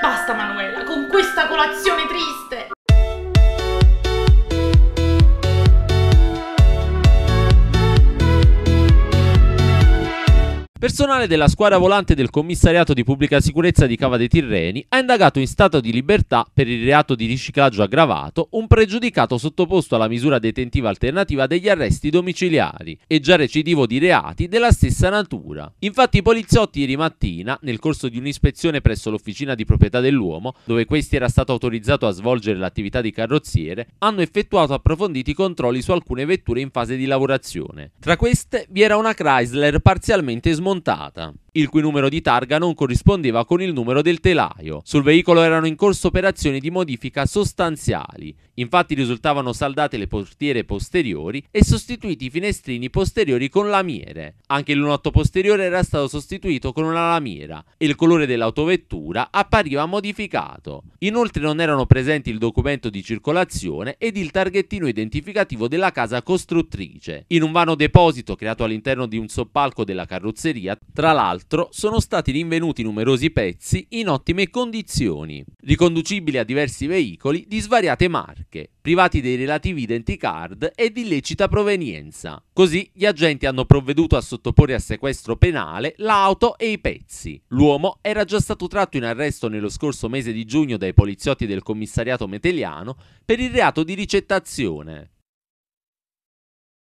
Basta Manuela, con questa colazione triste! Personale della squadra volante del commissariato di pubblica sicurezza di Cava dei Tirreni ha indagato in stato di libertà per il reato di riciclaggio aggravato un pregiudicato sottoposto alla misura detentiva alternativa degli arresti domiciliari e già recidivo di reati della stessa natura. Infatti i poliziotti ieri mattina, nel corso di un'ispezione presso l'officina di proprietà dell'uomo, dove questi era stato autorizzato a svolgere l'attività di carrozziere, hanno effettuato approfonditi controlli su alcune vetture in fase di lavorazione. Tra queste vi era una Chrysler parzialmente smontata smontata il cui numero di targa non corrispondeva con il numero del telaio. Sul veicolo erano in corso operazioni di modifica sostanziali. Infatti risultavano saldate le portiere posteriori e sostituiti i finestrini posteriori con lamiere. Anche il lunotto posteriore era stato sostituito con una lamiera e il colore dell'autovettura appariva modificato. Inoltre non erano presenti il documento di circolazione ed il targhettino identificativo della casa costruttrice. In un vano deposito creato all'interno di un soppalco della carrozzeria, tra l'altro l'altro sono stati rinvenuti numerosi pezzi in ottime condizioni, riconducibili a diversi veicoli di svariate marche, privati dei relativi identicard e di illecita provenienza. Così gli agenti hanno provveduto a sottoporre a sequestro penale l'auto e i pezzi. L'uomo era già stato tratto in arresto nello scorso mese di giugno dai poliziotti del commissariato meteliano per il reato di ricettazione.